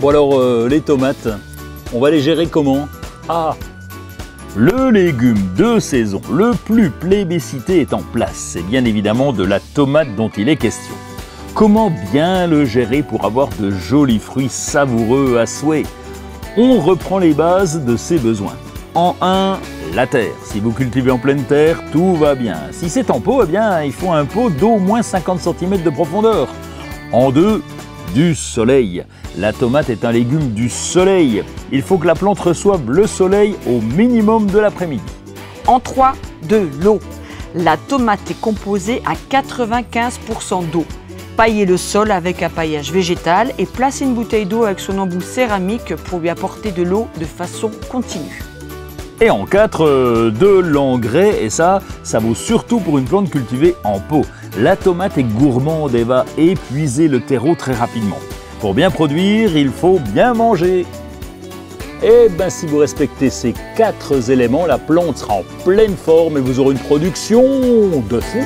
Bon alors, euh, les tomates, on va les gérer comment? Ah Le légume de saison le plus plébiscité est en place. C'est bien évidemment de la tomate dont il est question. Comment bien le gérer pour avoir de jolis fruits savoureux à souhait? On reprend les bases de ses besoins. En 1, la terre. Si vous cultivez en pleine terre, tout va bien. Si c'est en pot, eh bien, il faut un pot d'au moins 50 cm de profondeur. En 2, du soleil. La tomate est un légume du soleil. Il faut que la plante reçoive le soleil au minimum de l'après-midi. En 3, de l'eau. La tomate est composée à 95% d'eau. Paillez le sol avec un paillage végétal et placez une bouteille d'eau avec son embout céramique pour lui apporter de l'eau de façon continue. Et en 4, euh, de l'engrais, et ça, ça vaut surtout pour une plante cultivée en pot. La tomate est gourmande et va épuiser le terreau très rapidement. Pour bien produire, il faut bien manger. Et ben si vous respectez ces quatre éléments, la plante sera en pleine forme et vous aurez une production de fou.